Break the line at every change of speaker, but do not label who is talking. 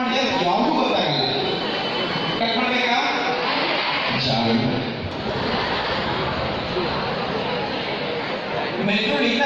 ಮಾಡಿ ಯಾರಿಗೂ ಗೊತ್ತಾಗಲ್ಲ ಕಟ್ ಮಾಡ್ಬೇಕಾ ಮೆಟ್ರೋಲಿಂದ